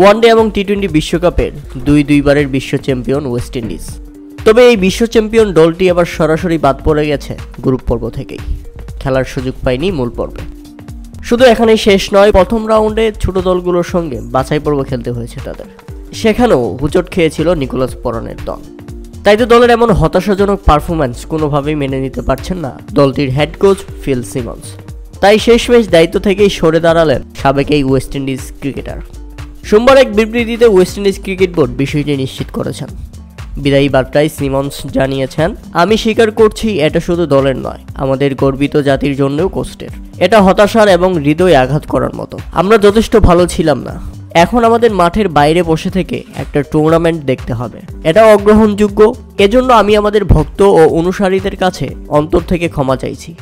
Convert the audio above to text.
One day এবং T twenty বিশ্বকাপের দুই দুইবারের বিশ্ব চ্যাম্পিয়ন ওয়েস্ট ইন্ডিজ তবে এই বিশ্ব চ্যাম্পিয়ন দলটি আবার সরাসরি বাদ পড়ে গেছে গ্রুপ পর্ব থেকেই। খেলার সুযোগ পায়নি মূল পর্বে। শুধু এখানেই শেষ নয়, প্রথম রাউন্ডে ছোট দলগুলোর সঙ্গে বাছাই পর্ব খেলতে হয়েছে তাদের। সেখানেও হুচট খেয়েছিল নিকোলাস পরনের দল। তাই তো দলের এমন হতাশাজনক পারফরম্যান্স কোনোভাবেই মেনে নিতে পারছেন না দলটির হেড কোচ ফিল সিমন্স তাই শেষমেশ দায়িত্ব থেকেই সরে দাঁড়ালেন সাবেক এই ওয়েস্ট ইন্ডিজ ক্রিকেটার সোমবার এক বিবৃতিতে ওয়েস্ট ইন্ডিজ ক্রিকেট বোর্ড বিষয়টি নিশ্চিত করেছেন। বিদায়ী বার্তায় সিমন্স জানিয়েছেন, আমি স্বীকার করছি এটা শুধু দলের নয়, আমাদের গর্বিত জাতির জন্যও কষ্টের এটা হতাশার এবং হৃদয় আঘাত করার মতো। আমরা যথেষ্ট ভালো ছিলাম না। এখন আমাদের মাঠের বাইরে বসে থেকে একটা টুর্নামেন্ট দেখতে হবে। এটা অগ্রহণযোগ্য। এজন্য আমি আমাদের ভক্ত ও অনুসারীদের কাছে অন্তর থেকে ক্ষমা চাইছি।